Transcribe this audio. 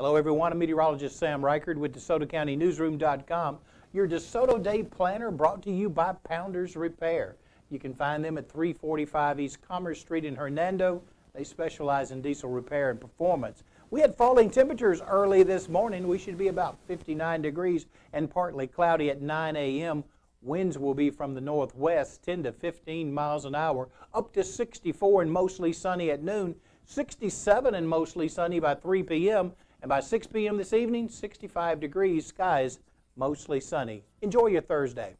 Hello, everyone. I'm meteorologist Sam Rikard with DeSotoCountyNewsroom.com. Your DeSoto Day Planner brought to you by Pounders Repair. You can find them at 345 East Commerce Street in Hernando. They specialize in diesel repair and performance. We had falling temperatures early this morning. We should be about 59 degrees and partly cloudy at 9 a.m. Winds will be from the northwest, 10 to 15 miles an hour, up to 64 and mostly sunny at noon, 67 and mostly sunny by 3 p.m., and by 6 p.m. this evening, 65 degrees, skies mostly sunny. Enjoy your Thursday.